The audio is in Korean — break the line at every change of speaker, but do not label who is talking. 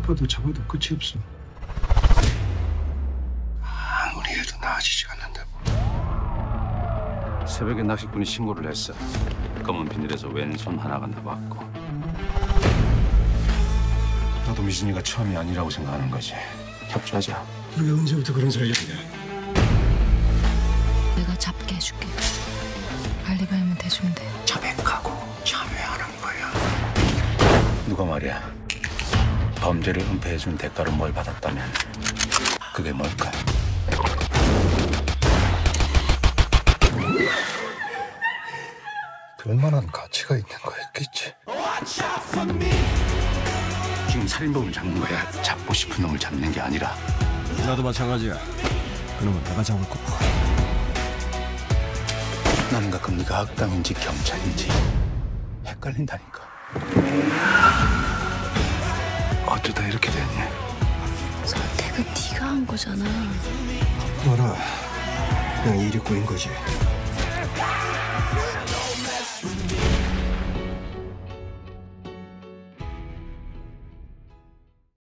잡아도 잡아도 끝이 없어. 아무리 해도 나아지지 않는다고.
새벽에 낚시꾼이 신고를 했어. 검은 비닐에서 왼손 하나가 나왔고. 너도 미진이가 처음이 아니라고 생각하는 거지. 협조하자.
우리가 언제부터 그런 사이였냐?
내가 잡게 해줄게. 알리바이만 대주면 돼.
자백하고 참여하는 거야.
누가 말이야? 범죄를 은폐해준 대가로 뭘 받았다면 그게 뭘까?
그럴만한 가치가 있는 거였겠지.
지금 살인범을 잡는 거야. 잡고 싶은 놈을 잡는 게 아니라
나도 마찬가지야. 그놈은 내가 잡을 거고.
나는 가끔 네가 악당인지 경찰인지 헷갈린다니까.
거잖아.
너라 그냥 일이 꼬인 거지.